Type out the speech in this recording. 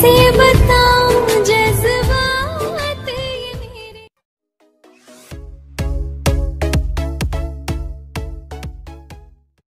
see you.